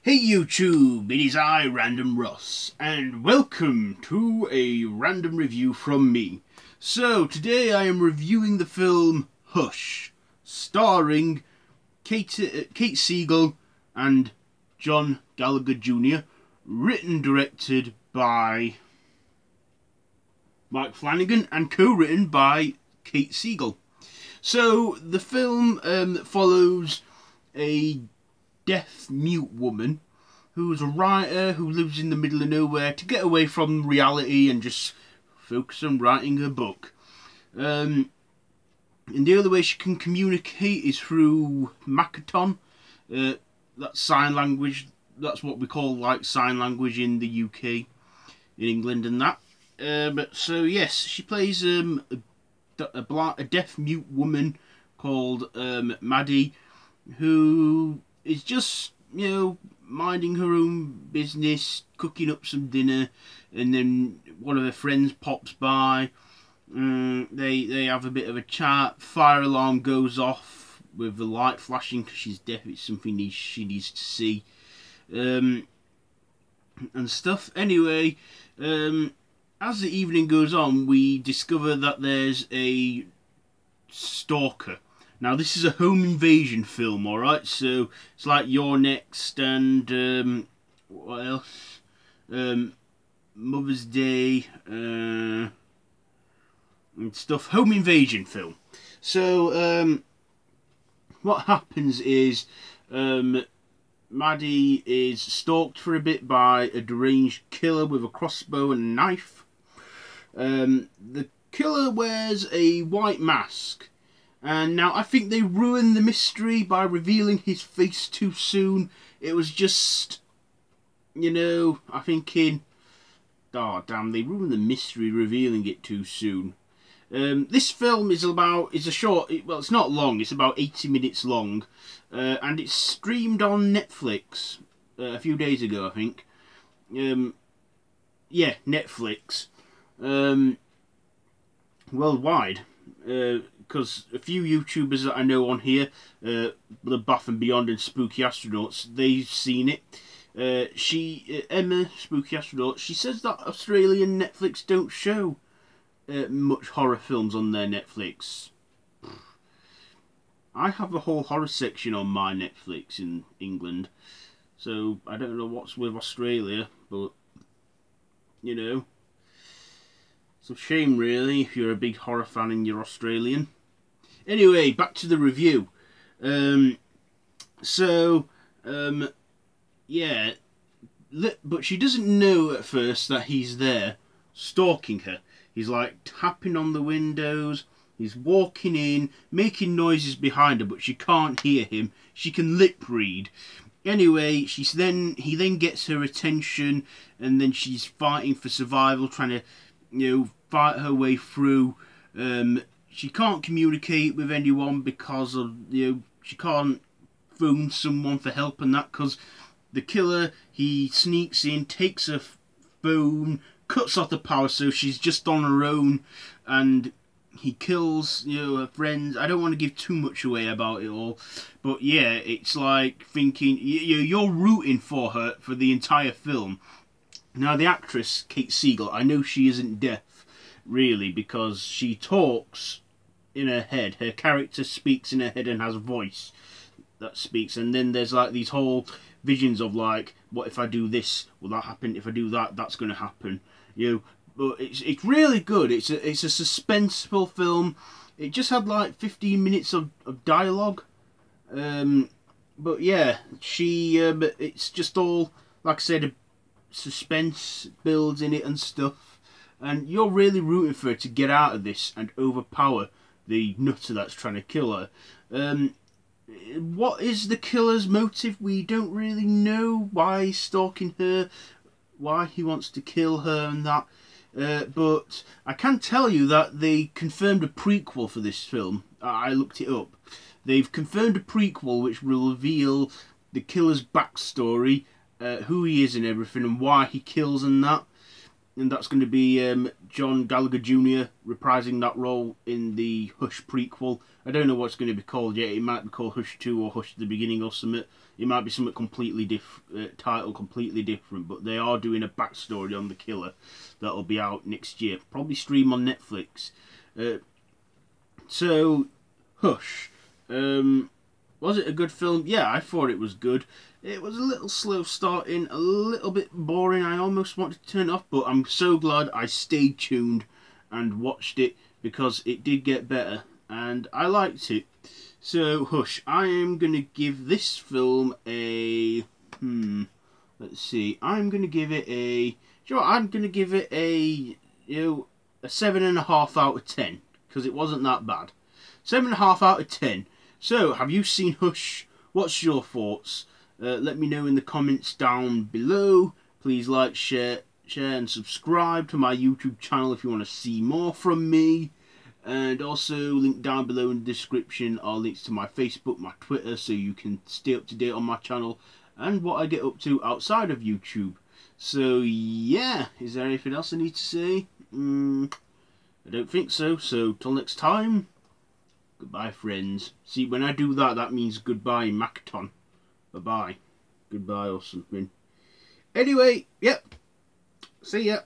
Hey YouTube, it is I, Random Ross, and welcome to a random review from me. So, today I am reviewing the film Hush, starring Kate, uh, Kate Siegel and John Gallagher Jr., written directed by Mike Flanagan and co-written by Kate Siegel. So, the film um, follows a deaf mute woman who's a writer who lives in the middle of nowhere to get away from reality and just focus on writing her book. Um, and the only way she can communicate is through Makaton. Uh, that's sign language. That's what we call like sign language in the UK, in England, and that. Um, so yes, she plays um, a, a, a deaf mute woman called um, Maddie, who is just you know minding her own business, cooking up some dinner, and then one of her friends pops by. Um, they they have a bit of a chat. Fire alarm goes off with the light flashing because she's deaf. It's something she needs to see, um, and stuff. Anyway, um, as the evening goes on, we discover that there's a stalker now this is a home invasion film, alright? So it's like You're Next and um, what else? Um, Mother's Day uh, and stuff. Home invasion film. So um, what happens is um, Maddie is stalked for a bit by a deranged killer with a crossbow and knife. Um, the killer wears a white mask and now I think they ruined the mystery by revealing his face too soon. It was just, you know, I think in, oh damn, they ruined the mystery revealing it too soon. Um, this film is about is a short. Well, it's not long. It's about eighty minutes long, uh, and it's streamed on Netflix uh, a few days ago, I think. Um, yeah, Netflix, um, worldwide. Uh, because a few YouTubers that I know on here, uh, the Buff and Beyond and Spooky Astronauts, they've seen it. Uh, she, uh, Emma, Spooky Astronaut, she says that Australian Netflix don't show uh, much horror films on their Netflix. I have a whole horror section on my Netflix in England, so I don't know what's with Australia, but you know. It's a shame, really, if you're a big horror fan and you're Australian. Anyway, back to the review. Um, so, um, yeah, but she doesn't know at first that he's there stalking her. He's like tapping on the windows. He's walking in, making noises behind her, but she can't hear him. She can lip read. Anyway, she's then he then gets her attention, and then she's fighting for survival, trying to, you know, fight her way through. Um, she can't communicate with anyone because of you know she can't phone someone for help and that because the killer he sneaks in takes her phone cuts off the power so she's just on her own and he kills you know her friends. I don't want to give too much away about it all but yeah it's like thinking you, you're rooting for her for the entire film. Now the actress kate siegel i know she isn't deaf really because she talks in her head. Her character speaks in her head and has a voice that speaks. And then there's like these whole visions of like, what if I do this? Will that happen? If I do that, that's going to happen. You know, but it's it's really good. It's a it's a suspenseful film. It just had like 15 minutes of, of dialogue. Um, but yeah, she um, it's just all like I said, suspense builds in it and stuff. And you're really rooting for her to get out of this and overpower the nutter that's trying to kill her. Um, what is the killer's motive? We don't really know why he's stalking her, why he wants to kill her and that. Uh, but I can tell you that they confirmed a prequel for this film. I looked it up. They've confirmed a prequel which will reveal the killer's backstory, uh, who he is and everything, and why he kills and that. And that's going to be um, John Gallagher Jr. reprising that role in the Hush prequel. I don't know what's going to be called yet. It might be called Hush 2 or Hush the Beginning or something. It might be something completely different, uh, title completely different, but they are doing a backstory on the killer that'll be out next year. Probably stream on Netflix. Uh, so, Hush. Um, was it a good film? Yeah, I thought it was good. It was a little slow starting, a little bit boring. I almost wanted to turn it off, but I'm so glad I stayed tuned and watched it because it did get better and I liked it. So, Hush, I am going to give this film a... Hmm, let's see. I'm going to give it a... You know I'm going to give it a, you know, a 7.5 out of 10 because it wasn't that bad. 7.5 out of 10. So, have you seen Hush? What's your thoughts? Uh, let me know in the comments down below. Please like, share, share and subscribe to my YouTube channel if you want to see more from me. And also, link down below in the description are links to my Facebook, my Twitter, so you can stay up to date on my channel and what I get up to outside of YouTube. So, yeah, is there anything else I need to say? Mm, I don't think so. So, till next time, goodbye, friends. See, when I do that, that means goodbye Makaton. Bye-bye. Goodbye or something. Anyway, yep. See ya.